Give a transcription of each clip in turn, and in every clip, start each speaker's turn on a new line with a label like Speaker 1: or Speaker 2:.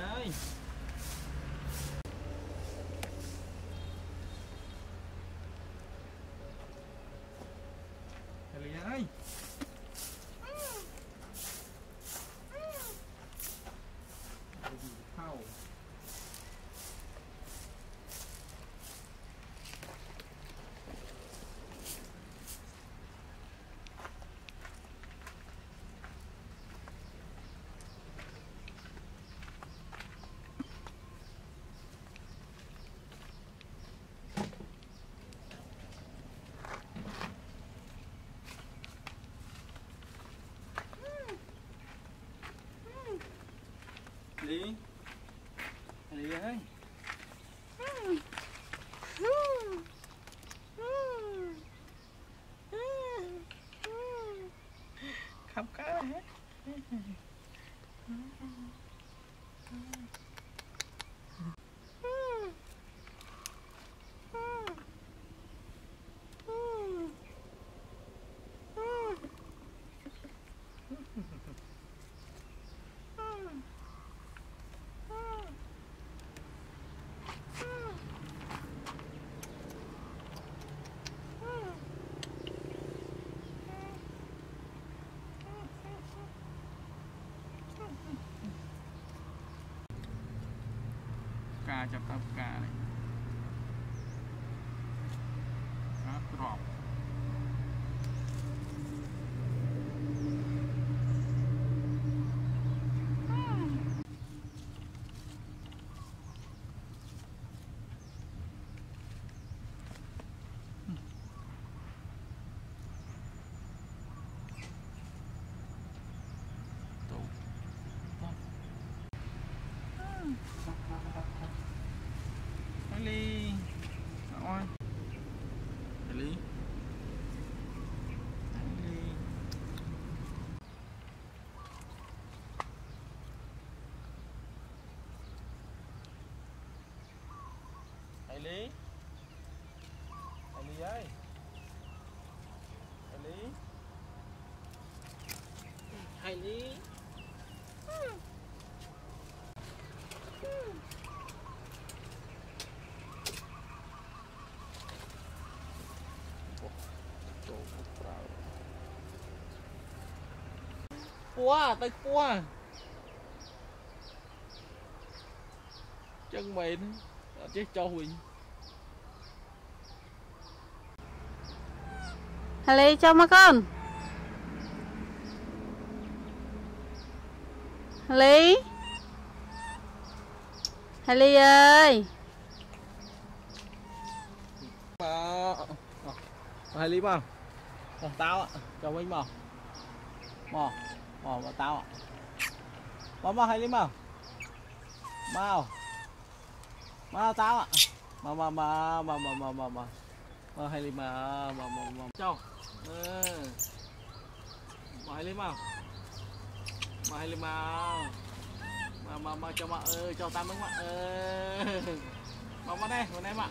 Speaker 1: rồi đi đi ơi. Không có hết. ចាប់ទៅផ្កានេះអាទ្រប Kylie Ôi. Kylie Kylie Kylie Kylie ơi. Kylie Kylie quá tới quá. Chân mày nó chết cho Huỳnh.
Speaker 2: Hello cho mà con. Hello Hello ơi.
Speaker 1: Mà Hello mà. Tao ạ cho mình mà. Mò Oh, matawa. Mamahal lima. Mau. Mau tawa. Mama mama mama mama mama. Mahal lima. Mama mama. Chào. Mahal lima. Mahal lima. Mama mama cho mẹ ơi, cho tao mấy mẹ ơi. Mama đây, mama đây mẹ.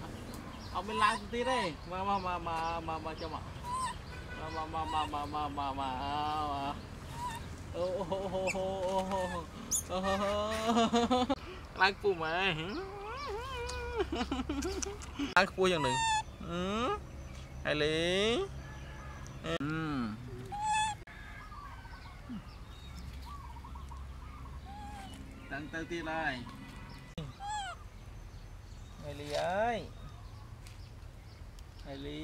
Speaker 1: Ông bên lái tí đây. Mama mama mama mama cho mẹ. Mama mama mama mama mama. ឡើងពូម៉ែឡើងខ្ពស់យ៉ាងនេះហើយលីតាំងទៅទៀតហើយហើយលីអើយហើយលី